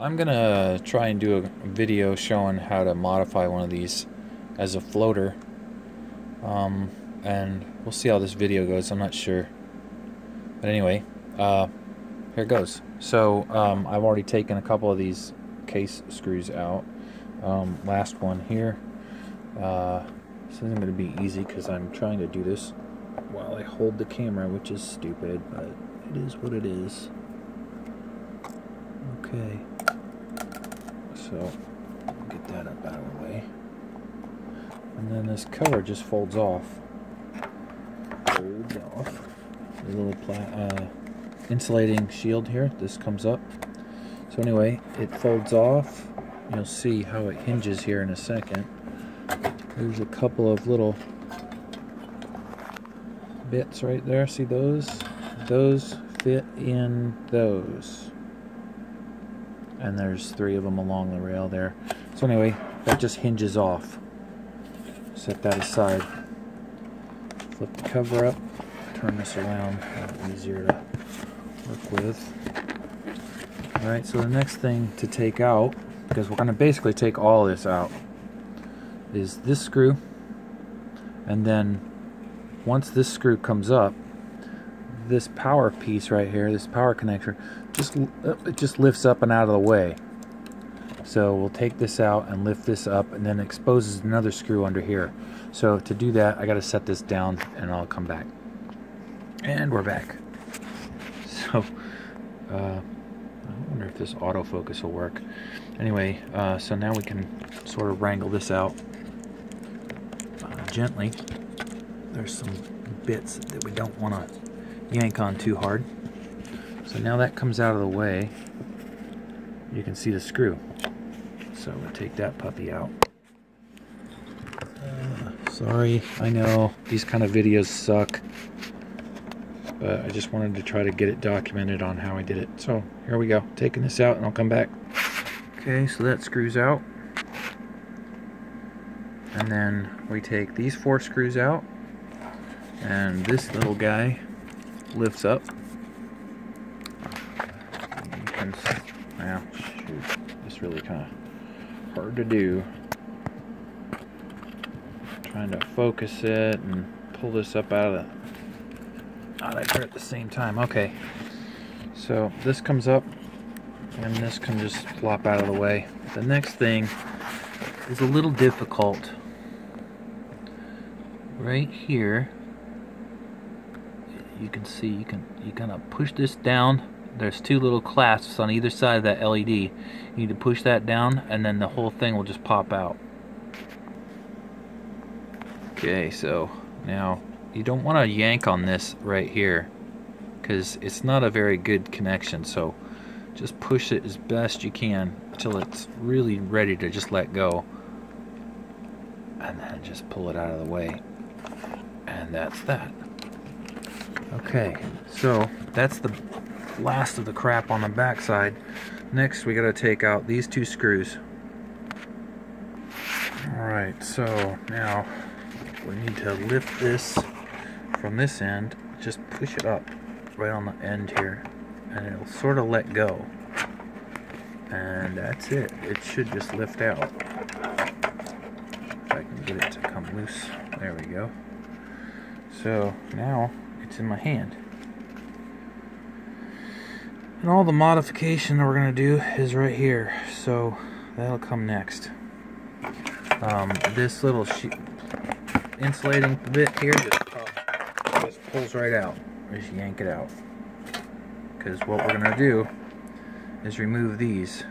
I'm gonna try and do a video showing how to modify one of these as a floater. Um, and we'll see how this video goes. I'm not sure. But anyway uh, here it goes. So um, I've already taken a couple of these case screws out. Um, last one here. Uh, this isn't to be easy because I'm trying to do this while I hold the camera which is stupid but it is what it is okay. So get that up out of the way. And then this cover just folds off. Folds off. The little uh, insulating shield here. This comes up. So anyway it folds off. You'll see how it hinges here in a second. There's a couple of little bits right there. See those? Those fit in those and there's three of them along the rail there. So anyway that just hinges off. Set that aside. Flip the cover up turn this around easier to work with. Alright so the next thing to take out because we're going to basically take all this out is this screw. And then once this screw comes up this power piece right here this power connector just uh, it just lifts up and out of the way. So we'll take this out and lift this up and then exposes another screw under here. So to do that I got to set this down and I'll come back. And we're back. So uh, I wonder if this autofocus will work. Anyway uh, so now we can sort of wrangle this out uh, gently. There's some bits that we don't want to yank on too hard so now that comes out of the way. You can see the screw. So we'll take that puppy out. Uh, sorry I know these kind of videos suck but I just wanted to try to get it documented on how I did it. So here we go taking this out and I'll come back. Okay so that screws out. And then we take these four screws out and this little guy lifts up and well shoot. It's really kind of hard to do. Trying to focus it and pull this up out of the out of here at the same time. Okay. So this comes up and this can just flop out of the way. The next thing is a little difficult. Right here you can see you can you kind of push this down there's two little clasps on either side of that LED you need to push that down and then the whole thing will just pop out. Okay so now you don't want to yank on this right here because it's not a very good connection so just push it as best you can until it's really ready to just let go. And then just pull it out of the way. And that's that. Okay so that's the last of the crap on the back side next we got to take out these two screws. Alright so now we need to lift this from this end. Just push it up right on the end here and it'll sort of let go. And that's it. It should just lift out. If I can get it to come loose. There we go. So now it's in my hand and all the modification that we're going to do is right here so that'll come next. Um, this little insulating bit here just, just pulls right out. Just yank it out. Because what we're going to do is remove these.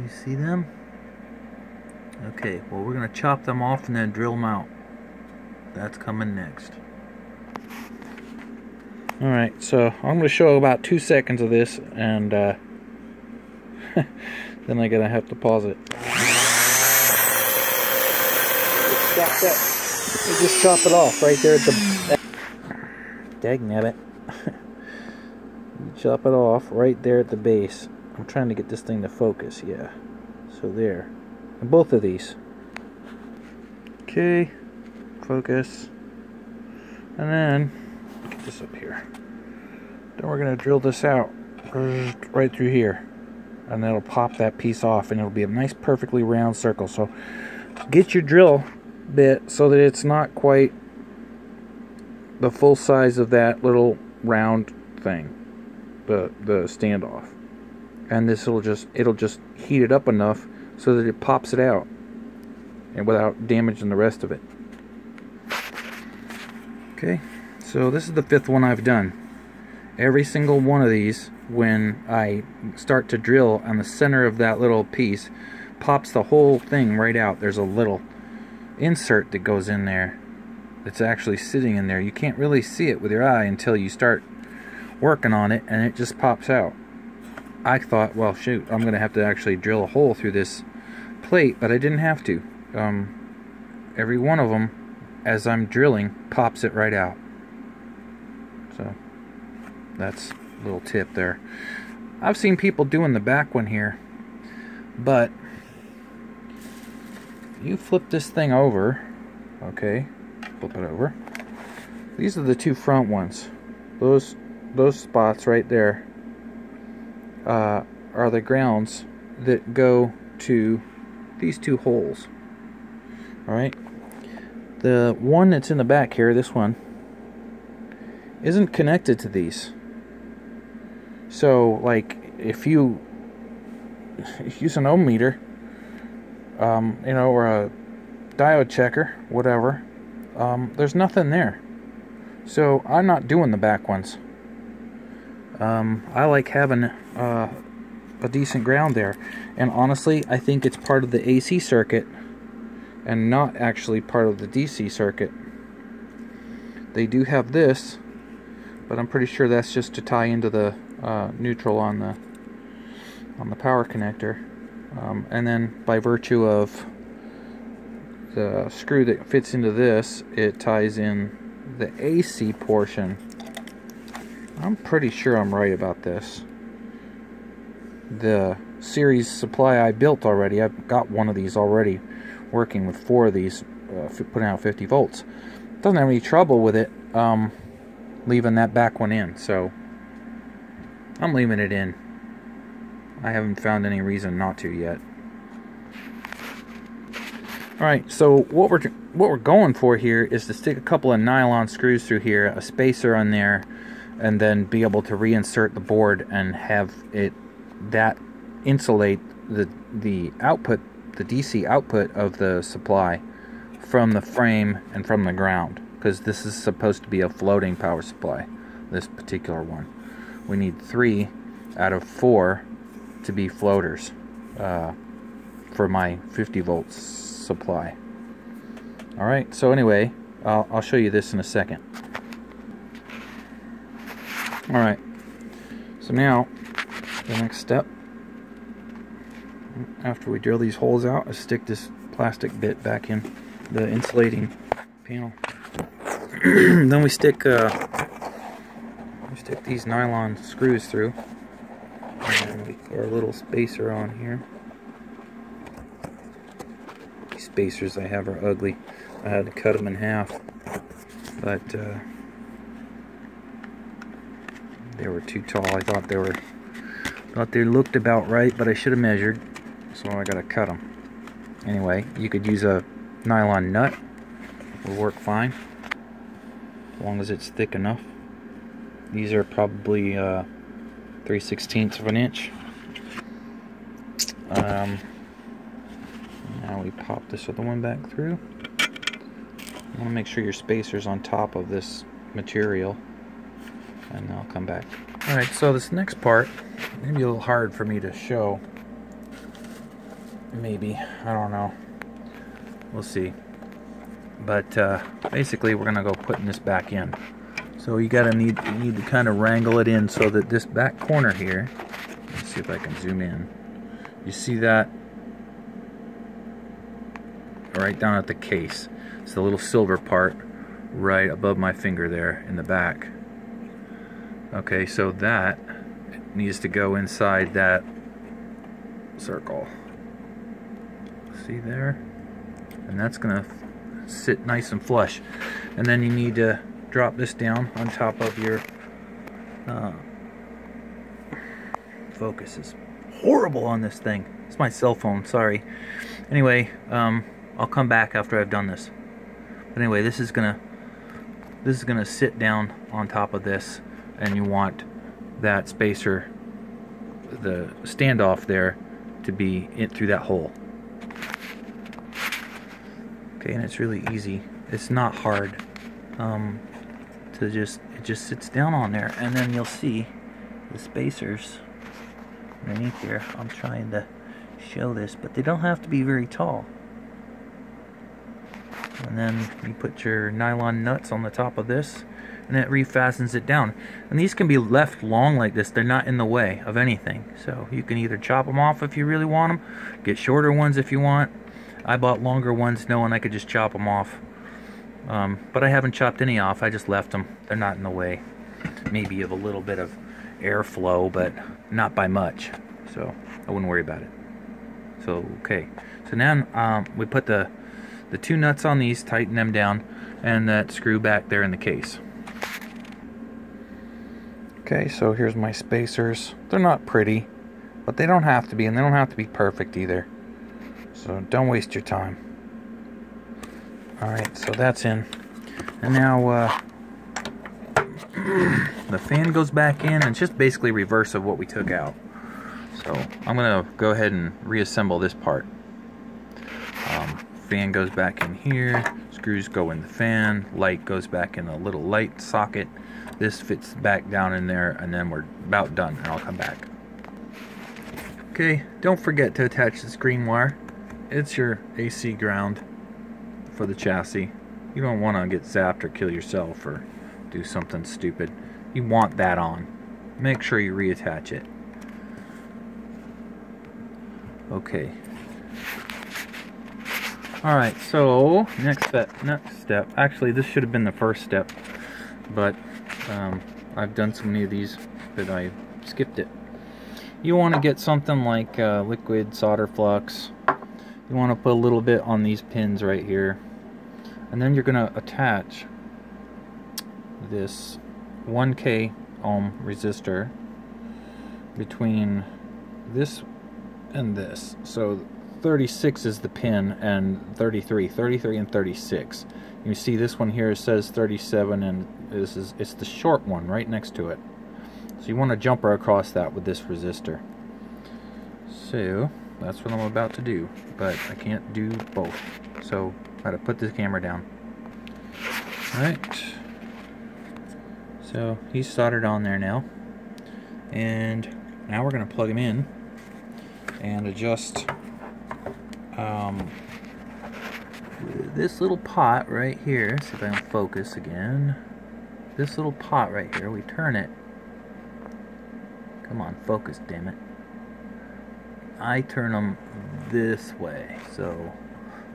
You see them? Okay well we're going to chop them off and then drill them out. That's coming next alright so I'm to show about two seconds of this and uh, then I'm to have to pause it. Chop that just chop it off right there at the dang it. Chop it off right there at the base. I'm trying to get this thing to focus yeah. So there. And both of these. Okay focus. And then get this up here then we're gonna drill this out right through here and it'll pop that piece off and it'll be a nice perfectly round circle. So get your drill bit so that it's not quite the full size of that little round thing, the the standoff. And this will just it'll just heat it up enough so that it pops it out and without damaging the rest of it. Okay, so this is the fifth one I've done. Every single one of these, when I start to drill on the center of that little piece, pops the whole thing right out. There's a little insert that goes in there that's actually sitting in there. You can't really see it with your eye until you start working on it and it just pops out. I thought, well, shoot, I'm going to have to actually drill a hole through this plate, but I didn't have to. Um, every one of them as I'm drilling, pops it right out. That's a little tip there. I've seen people doing the back one here, but you flip this thing over, okay, flip it over. These are the two front ones. Those those spots right there uh, are the grounds that go to these two holes. All right, the one that's in the back here, this one, isn't connected to these. So, like, if you use an ohm meter, um, you know, or a diode checker, whatever, um, there's nothing there. So I'm not doing the back ones. Um, I like having uh, a decent ground there. And honestly, I think it's part of the AC circuit and not actually part of the DC circuit. They do have this, but I'm pretty sure that's just to tie into the uh, neutral on the on the power connector. Um, and then by virtue of the screw that fits into this, it ties in the AC portion. I'm pretty sure I'm right about this. The series supply I built already, I've got one of these already working with four of these, uh, putting out 50 volts. Doesn't have any trouble with it um, leaving that back one in, so I'm leaving it in. I haven't found any reason not to yet. Alright, so what we're what we're going for here is to stick a couple of nylon screws through here, a spacer on there, and then be able to reinsert the board and have it that insulate the the output the DC output of the supply from the frame and from the ground because this is supposed to be a floating power supply this particular one we need three out of four to be floaters uh, for my 50 volts supply alright so anyway I'll, I'll show you this in a second alright so now the next step after we drill these holes out, I stick this plastic bit back in the insulating panel. then we stick uh, stick these nylon screws through, and we put our little spacer on here. These spacers I have are ugly. I had to cut them in half, but uh, they were too tall. I thought they were thought they looked about right, but I should have measured so I gotta cut them. Anyway, you could use a nylon nut. It will work fine. As long as it's thick enough. These are probably uh, 3 16ths of an inch. Um, now we pop this other one back through. You want to make sure your spacer's on top of this material. And I'll come back. Alright, so this next part may be a little hard for me to show. Maybe. I don't know. We'll see. But uh, basically, we're gonna go putting this back in. So you gotta need you need to kind of wrangle it in so that this back corner here. Let's see if I can zoom in. You see that right down at the case. It's the little silver part right above my finger there in the back. Okay, so that needs to go inside that circle see there and that's gonna sit nice and flush and then you need to drop this down on top of your uh, focus is horrible on this thing. It's my cell phone, sorry. Anyway, um, I'll come back after I've done this. But anyway, this is gonna this is gonna sit down on top of this and you want that spacer the standoff there to be in through that hole. Okay, and it's really easy. It's not hard um, to just, it just sits down on there. And then you'll see the spacers underneath here. I'm trying to show this, but they don't have to be very tall. And then you put your nylon nuts on the top of this and it refastens it down. And these can be left long like this. They're not in the way of anything. So you can either chop them off if you really want them, get shorter ones if you want. I bought longer ones knowing I could just chop them off. Um, but I haven't chopped any off. I just left them. They're not in the way. Maybe of a little bit of airflow, but not by much. So I wouldn't worry about it. So, okay. So now um, we put the, the two nuts on these, tighten them down, and that screw back there in the case. Okay, so here's my spacers. They're not pretty, but they don't have to be, and they don't have to be perfect either. So don't waste your time. Alright, so that's in. And now uh, the fan goes back in, and it's just basically reverse of what we took out. So I'm going to go ahead and reassemble this part. Um, fan goes back in here, screws go in the fan, light goes back in a little light socket this fits back down in there and then we're about done and I'll come back. Okay, don't forget to attach the screen wire. It's your AC ground for the chassis. You don't want to get zapped or kill yourself or do something stupid. You want that on. Make sure you reattach it. Okay. Alright, so next step, next step. Actually, this should have been the first step, but um, I've done so many of these that I skipped it. You want to get something like uh, liquid solder flux. You want to put a little bit on these pins right here. And then you're going to attach this 1K ohm resistor between this and this. So 36 is the pin and 33, 33 and 36. You see this one here says 37 and this is it's the short one right next to it. So you want to jumper across that with this resistor. So that's what I'm about to do, but I can't do both. So Gotta put this camera down. Alright. So he's soldered on there now. And now we're gonna plug him in and adjust um, this little pot right here. See if I can focus again this little pot right here, we turn it. Come on, focus, damn it. I turn them this way, so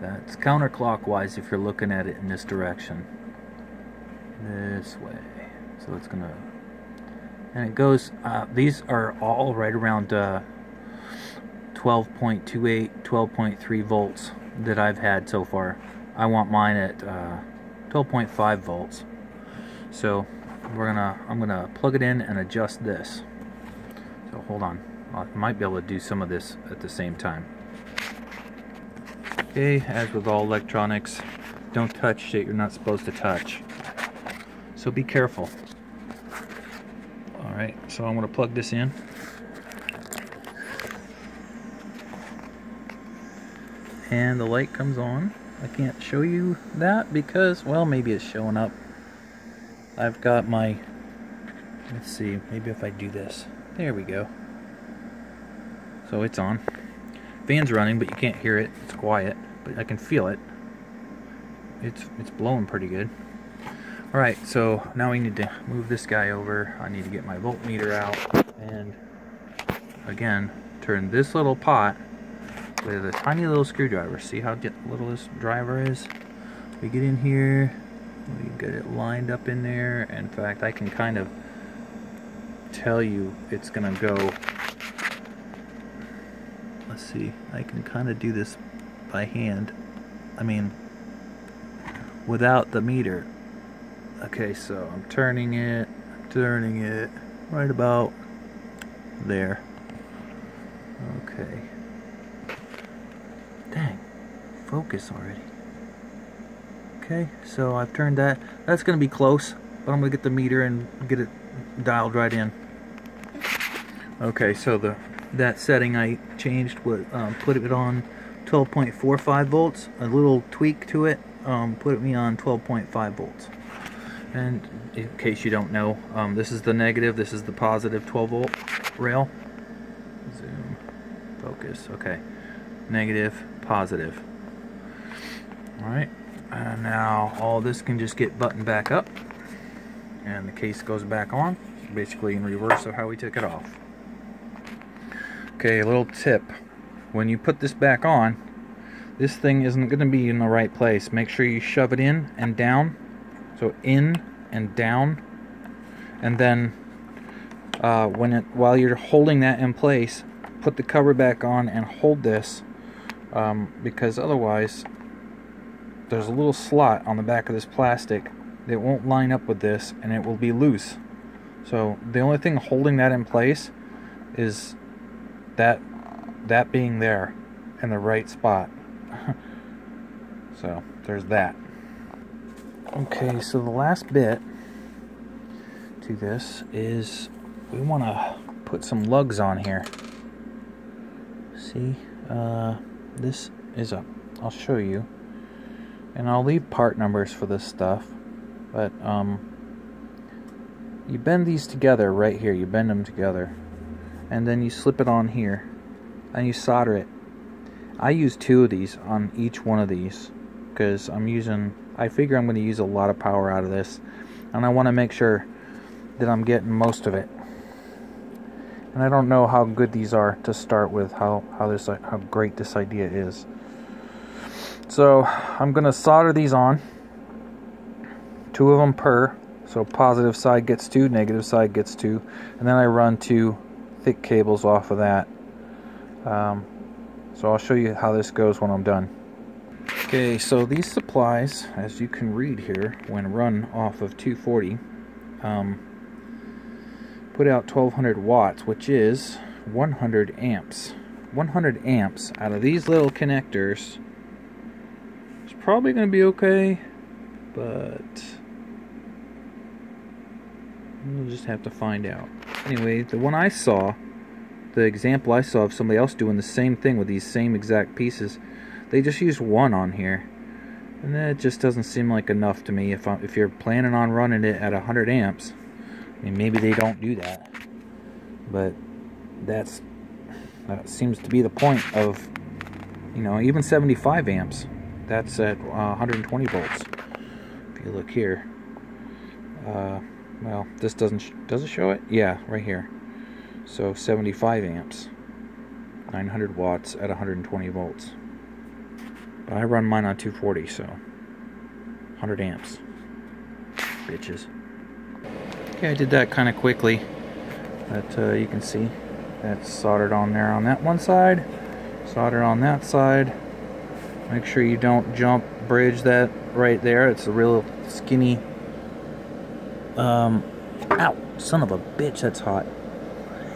that's counterclockwise if you're looking at it in this direction. This way. So it's gonna, and it goes, uh, these are all right around uh, 12.28, 12.3 volts that I've had so far. I want mine at uh, 12.5 volts. So we're gonna, I'm gonna plug it in and adjust this. So hold on, I might be able to do some of this at the same time. Okay, as with all electronics, don't touch shit you're not supposed to touch. So be careful. Alright, so I'm gonna plug this in. And the light comes on. I can't show you that because, well, maybe it's showing up I've got my, let's see, maybe if I do this. There we go. So it's on. Fan's running, but you can't hear it. It's quiet, but I can feel it. It's, it's blowing pretty good. Alright, so now we need to move this guy over. I need to get my voltmeter out and again, turn this little pot with a tiny little screwdriver. See how little this driver is? We get in here, we get it lined up in there. In fact, I can kind of tell you it's gonna go. Let's see, I can kind of do this by hand. I mean, without the meter. Okay, so I'm turning it, turning it right about there. Okay. Dang. Focus already. Okay, so I've turned that. That's going to be close, but I'm going to get the meter and get it dialed right in. Okay, so the that setting I changed, what um, put it on 12.45 volts. A little tweak to it um, put me on 12.5 volts. And in case you don't know, um, this is the negative, this is the positive 12 volt rail. Zoom, focus, okay. Negative, positive. Alright, and now all this can just get buttoned back up. And the case goes back on, basically in reverse of how we took it off. Okay, a little tip. When you put this back on, this thing isn't going to be in the right place. Make sure you shove it in and down. So in and down. And then uh, when it while you're holding that in place, put the cover back on and hold this um, because otherwise there's a little slot on the back of this plastic that won't line up with this and it will be loose. So the only thing holding that in place is that that being there in the right spot. so there's that. Okay, so the last bit to this is we want to put some lugs on here. See, uh, this is a, I'll show you. And I'll leave part numbers for this stuff. But, um, you bend these together right here. You bend them together and then you slip it on here and you solder it. I use two of these on each one of these because I'm using I figure I'm going to use a lot of power out of this and I want to make sure that I'm getting most of it. And I don't know how good these are to start with how how this how great this idea is. So I'm going to solder these on. Two of them per so positive side gets two negative side gets two and then I run two thick cables off of that. Um, so I'll show you how this goes when I'm done. Okay, so these supplies, as you can read here, when run off of 240, um, put out 1200 watts, which is 100 amps. 100 amps out of these little connectors is probably going to be okay, but we'll just have to find out anyway, the one I saw, the example I saw of somebody else doing the same thing with these same exact pieces, they just used one on here. And that just doesn't seem like enough to me. If, I, if you're planning on running it at 100 amps, I mean, maybe they don't do that. But that's that seems to be the point of, you know, even 75 amps. That's at uh, 120 volts. If you look here. Uh, well this doesn't does it show it? Yeah right here. So 75 amps. 900 watts at 120 volts. But I run mine on 240 so 100 amps. Bitches. Okay I did that kind of quickly. But uh, you can see. That's soldered on there on that one side soldered on that side. Make sure you don't jump bridge that right there. It's a real skinny um, ow, son of a bitch, that's hot.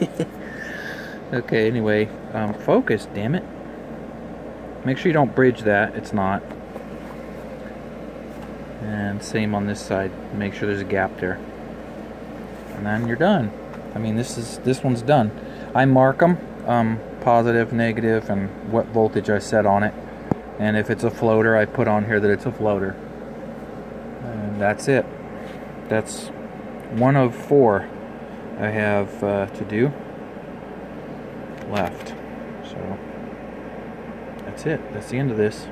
okay, anyway, um, focus, damn it. Make sure you don't bridge that, it's not. And same on this side, make sure there's a gap there. And then you're done. I mean, this is this one's done. I mark them, um, positive, negative, and what voltage I set on it. And if it's a floater, I put on here that it's a floater. And that's it that's one of four I have uh, to do left. So that's it. That's the end of this.